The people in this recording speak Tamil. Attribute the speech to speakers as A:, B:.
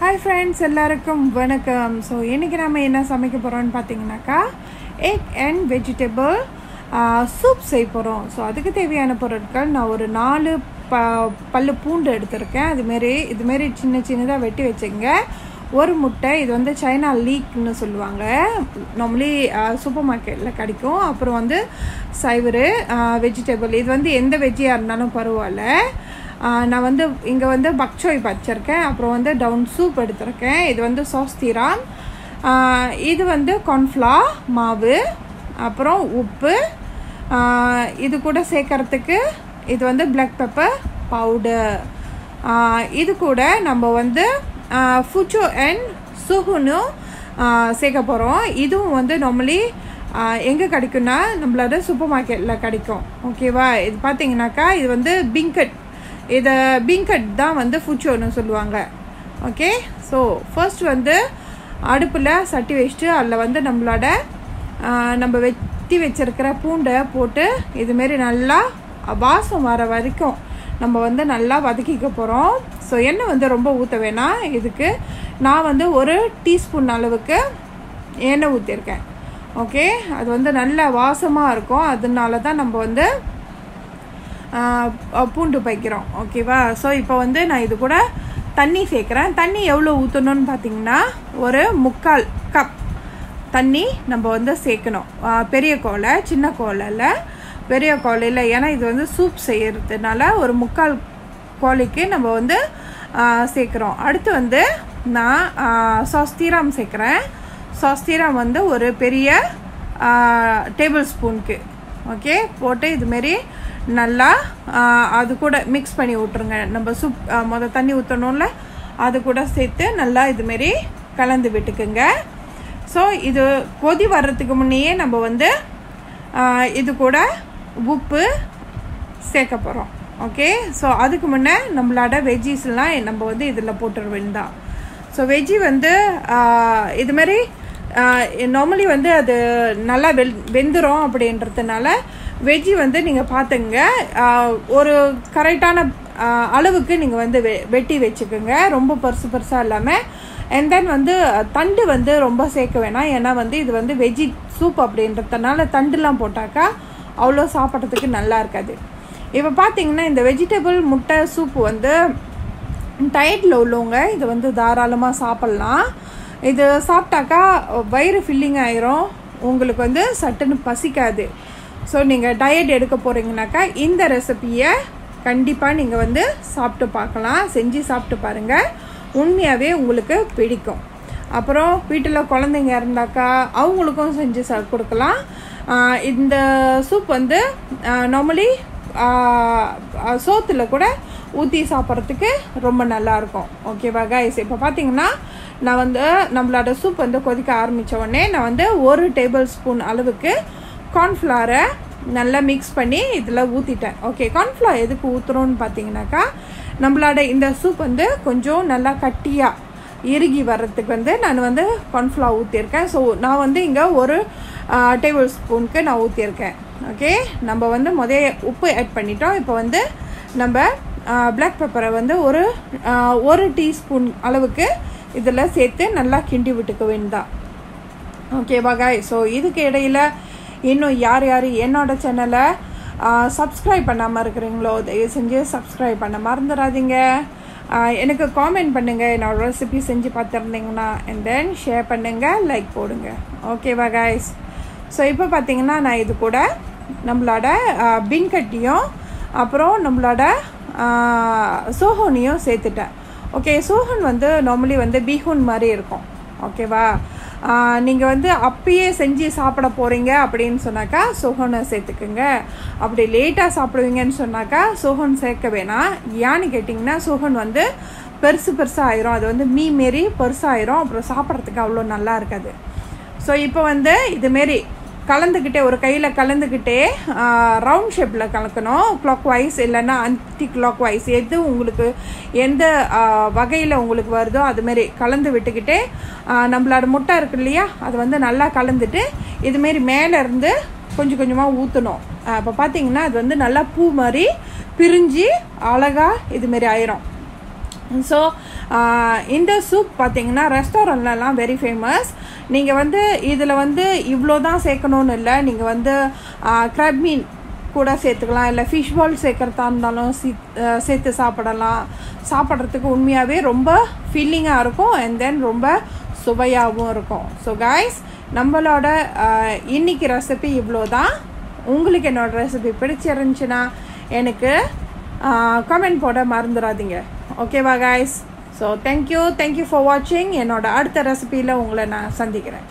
A: ஹாய் ஃப்ரெண்ட்ஸ் எல்லாருக்கும் வணக்கம். ஸோ இன்றைக்கி நம்ம என்ன சமைக்க போகிறோம்னு பார்த்தீங்கன்னாக்கா எக் அண்ட் வெஜிடபிள் சூப் செய்ய போகிறோம் ஸோ அதுக்கு தேவையான பொருட்கள் நான் ஒரு நாலு ப பல்லு பூண்டு எடுத்திருக்கேன். அதுமாரி இதுமாரி சின்ன சின்னதாக வெட்டி வச்சுங்க. ஒரு முட்டை இது வந்து சைனா லீக்னு சொல்லுவாங்க. நார்மலி சூப்பர் மார்க்கெட்டில் கிடைக்கும். அப்புறம் வந்து சைவரு வெஜிடபிள் இது வந்து எந்த வெஜ்ஜியாக இருந்தாலும் பரவாயில்ல. நான் வந்து இங்கே வந்து பக்சோய் வச்சுருக்கேன். அப்புறம் வந்து டவுன் சூப் எடுத்திருக்கேன். இது வந்து சோஸ்திராம் இது வந்து கார்ன்ஃப்ளா மாவு அப்புறம் உப்பு இது கூட சேர்க்கறதுக்கு இது வந்து பிளாக் பெப்பர் பவுடர் இது கூட நம்ம வந்து ஃபுச்சோ அண்ட் சுகுனு சேர்க்க போகிறோம் இதுவும் வந்து நார்மலி எங்கே கிடைக்குன்னா நம்மளோட சூப்பர் மார்க்கெட்டில் கிடைக்கும். ஓகேவா இது பார்த்தீங்கன்னாக்கா இது வந்து பிங்கட் இதை பிங்கட் தான் வந்து ஃபுச்சோன்னு சொல்லுவாங்க. ஓகே ஸோ ஃபர்ஸ்ட் வந்து அடுப்பில் சட்டி வச்சுட்டு அதில் வந்து நம்மளோட நம்ம வெட்டி வச்சிருக்கிற பூண்டை போட்டு இதுமாரி நல்லா வாசம் வர வரைக்கும் நம்ம வந்து நல்லா வதக்கிக்க போகிறோம் ஸோ எண்ணெய் வந்து ரொம்ப ஊற்ற வேணாம். இதுக்கு நான் வந்து ஒரு டீஸ்பூன் அளவுக்கு எண்ணெய் ஊற்றிருக்கேன் ஓகே அது வந்து நல்ல வாசமாக இருக்கும். அதனால தான் நம்ம வந்து பூண்டு பைக்கிறோம். ஓகேவா ஸோ இப்போ வந்து நான் இது கூட தண்ணி சேர்க்குறேன். தண்ணி எவ்வளோ ஊற்றணும்னு பார்த்தீங்கன்னா ஒரு முக்கால் கப் தண்ணி நம்ம வந்து சேர்க்கணும். பெரிய கோலை சின்ன கோலில் பெரிய கோலையில். ஏன்னா இது வந்து சூப் செய்கிறதுனால ஒரு முக்கால் கோழிக்கு நம்ம வந்து சேர்க்குறோம். அடுத்து வந்து நான் சாஸ்தீராம் சேர்க்குறேன். சாஸ்தீராம் வந்து ஒரு பெரிய டேபிள் ஸ்பூனுக்கு ஓகே போட்டு இதுமாரி நல்லா அது கூட மிக்ஸ் பண்ணி விட்ருங்க நம்ம சூப் மொதல் தண்ணி ஊற்றணும்ல அது கூட சேர்த்து நல்லா இதுமாரி கலந்து விட்டுக்குங்க. ஸோ இது கொதி வர்றதுக்கு முன்னையே நம்ம வந்து இது கூட உப்பு சேர்க்க போகிறோம் ஓகே ஸோ அதுக்கு முன்னே நம்மளோட வெஜ்ஜிஸ்லாம் நம்ம வந்து இதில் போட்டுற வேண்டாம் ஸோ வெஜ்ஜி வந்து இதுமாரி நார்மலி வந்து அது நல்லா வெல் வெந்துடும் அப்படின்றதுனால வெஜ்ஜி வந்து நீங்கள் பார்த்துங்க ஒரு கரெக்டான அளவுக்கு நீங்கள் வந்து வெ வெட்டி வச்சுக்கோங்க. ரொம்ப பெருசு பெருசாக இல்லாமல் அண்ட் தென் வந்து தண்டு வந்து ரொம்ப சேர்க்க வேணாம். ஏன்னா வந்து இது வந்து வெஜ்ஜி சூப் அப்படின்றதுனால தண்டுலாம் போட்டாக்கா அவ்வளோ சாப்பிட்றதுக்கு நல்லா இருக்காது. இப்போ பார்த்தீங்கன்னா இந்த வெஜிடபிள் முட்டை சூப்பு வந்து டயட்டில் உள்ளவங்க இது வந்து தாராளமாக சாப்பிட்லாம். இது சாப்பிட்டாக்கா வயிறு ஃபில்லிங் ஆயிரும். உங்களுக்கு வந்து சட்டுன்னு பசிக்காது. ஸோ நீங்கள் டயட் எடுக்க போகிறீங்கனாக்கா இந்த ரெசிப்பியை கண்டிப்பாக நீங்கள் வந்து சாப்பிட்டு பார்க்கலாம். செஞ்சு சாப்பிட்டு பாருங்கள் உண்மையாகவே உங்களுக்கு பிடிக்கும். அப்புறம் வீட்டில் குழந்தைங்க இருந்தாக்கா அவங்களுக்கும் செஞ்சு ச கொடுக்கலாம். இந்த சூப் வந்து நார்மலி சோத்தில் கூட ஊற்றி சாப்பிட்றதுக்கு ரொம்ப நல்லாயிருக்கும் ஓகேவா கைஸ் இப்போ பார்த்தீங்கன்னா நான் வந்து நம்மளோட சூப் வந்து கொதிக்க ஆரம்பித்த உடனே நான் வந்து ஒரு டேபிள் ஸ்பூன் அளவுக்கு கார்ன்ஃப்ளாரை நல்லா மிக்ஸ் பண்ணி இதில் ஊற்றிட்டேன் ஓகே கார்ன்ஃப்ளார் எதுக்கு ஊற்றுறோன்னு பார்த்தீங்கன்னாக்கா நம்மளோட இந்த சூப் வந்து கொஞ்சம் நல்லா கட்டியாக இறுகி வர்றதுக்கு வந்து நான் வந்து கார்ன்ஃப்ளார் ஊற்றியிருக்கேன் ஸோ நான் வந்து இங்கே ஒரு டேபிள் ஸ்பூனுக்கு நான் ஊற்றியிருக்கேன் ஓகே நம்ம வந்து முதல் உப்பு ஆட் பண்ணிட்டோம். இப்போ வந்து நம்ம பிளாக் பெப்பரை வந்து ஒரு ஒரு டீஸ்பூன் அளவுக்கு இதில் சேர்த்து நல்லா கிண்டி விட்டுக்க வேண்டாம் ஓகேவா காய் ஸோ இதுக்கு இடையில் இன்னும் யார் யார் என்னோட சேனலை சப்ஸ்கிரைப் பண்ணாமல் இருக்கிறீங்களோ தயவு செஞ்சு சப்ஸ்கிரைப் பண்ண மறந்துடாதீங்க. எனக்கு காமெண்ட் பண்ணுங்கள் என்னோட ரெசிபி செஞ்சு பார்த்துருந்தீங்கன்னா அண்ட் தென் ஷேர் பண்ணுங்கள் லைக் போடுங்க. ஓகேவா காய்ஸ் ஸோ இப்போ பார்த்தீங்கன்னா நான் இது கூட நம்மளோட பின்கட்டியும் அப்புறம் நம்மளோட சோஹோனியும் சேர்த்துட்டேன். ஓகே சோஹன் வந்து நார்மலி வந்து பீஹூன் மாதிரி இருக்கும். ஓகேவா நீங்கள் வந்து அப்பயே செஞ்சு சாப்பிட போகிறீங்க அப்படின்னு சொன்னாக்கா சுகனை சேர்த்துக்குங்க. அப்படி லேட்டாக சாப்பிடுவீங்கன்னு சொன்னாக்கா சுகன் சேர்க்க வேணாம் ஏன்னு கேட்டிங்கன்னா சுகன் வந்து பெருசு பெருசாக ஆயிரும். அது வந்து மீ மாரி பெருசாக ஆயிரும். அப்புறம் சாப்பிட்றதுக்கு அவ்வளோ நல்லா இருக்காது. ஸோ இப்போ வந்து இதுமாரி கலந்துக்கிட்டே ஒரு கையில் கலந்துக்கிட்டே ரவுண்ட் ஷேப்பில் கலக்கணும். கிளாக் வைஸ் இல்லைன்னா அன்டி கிளாக் வைஸ் எது உங்களுக்கு எந்த வகையில் உங்களுக்கு வருதோ அதுமாரி கலந்து விட்டுக்கிட்டே நம்மளோட முட்டை இருக்கு இல்லையா அது வந்து நல்லா கலந்துட்டு இதுமாரி மேலேருந்து கொஞ்சம் கொஞ்சமாக ஊற்றணும் இப்போ பார்த்தீங்கன்னா அது வந்து நல்லா பூ மாதிரி பிரிஞ்சு அழகாக இதுமாரி ஆயிரும். ஸோ இந்த சூப் பார்த்தீங்கன்னா ரெஸ்டாரண்ட்லலாம் வெரி ஃபேமஸ் நீங்கள் வந்து இதில் வந்து இவ்வளோ தான் சேர்க்கணும்னு இல்லை. நீங்கள் வந்து க்ரப் மீன் கூட சேர்த்துக்கலாம். இல்லை ஃபிஷ் பால் சேர்க்குறதா இருந்தாலும் சேர்த்து சாப்பிடலாம். சாப்பிட்றதுக்கு உண்மையாகவே ரொம்ப ஃபீலிங்காக இருக்கும் அண்ட் தென் ரொம்ப சுவையாகவும் இருக்கும். ஸோ கைஸ் நம்மளோட இன்னைக்கு ரெசிபி இவ்வளோ தான் உங்களுக்கு என்னோடய ரெசிபி பிடிச்சிருந்துச்சுன்னா எனக்கு கமெண்ட் போட மறந்துடாதீங்க. ஓகேவா guys so thank you thank you for வாட்சிங் என்னோட அடுத்த ரெசிபியில் உங்களை நான் சந்திக்கிறேன்.